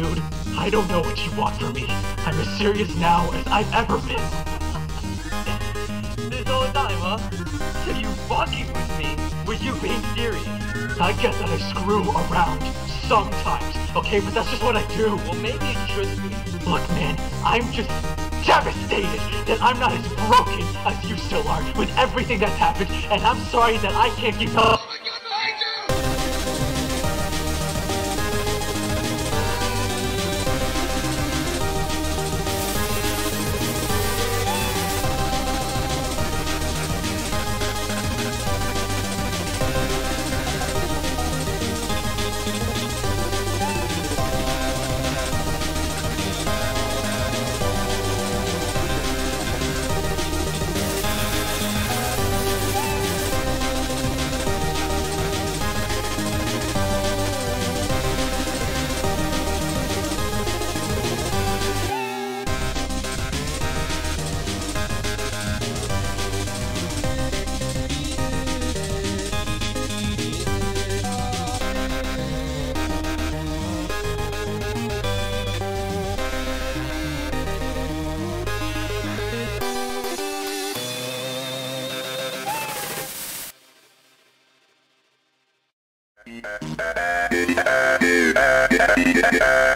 Dude, I don't know what you want from me. I'm as serious now as I've ever been. This whole time, huh? So you fucking with me? Was you being serious? I get that I screw around sometimes, okay? But that's just what I do. Well, maybe it should be. Look, man, I'm just devastated that I'm not as broken as you still are with everything that's happened, and I'm sorry that I can't keep up. Yeah.